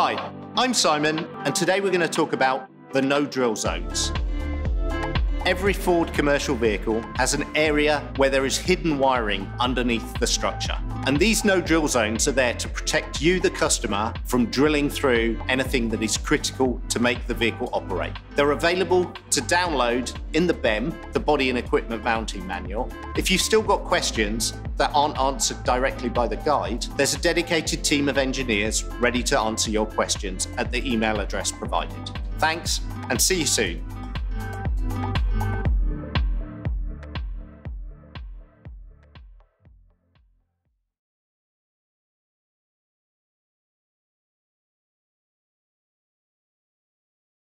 Hi, I'm Simon, and today we're going to talk about the no drill zones. Every Ford commercial vehicle has an area where there is hidden wiring underneath the structure. And these no drill zones are there to protect you, the customer, from drilling through anything that is critical to make the vehicle operate. They're available to download in the BEM, the Body and Equipment Mounting Manual. If you've still got questions that aren't answered directly by the guide, there's a dedicated team of engineers ready to answer your questions at the email address provided. Thanks, and see you soon.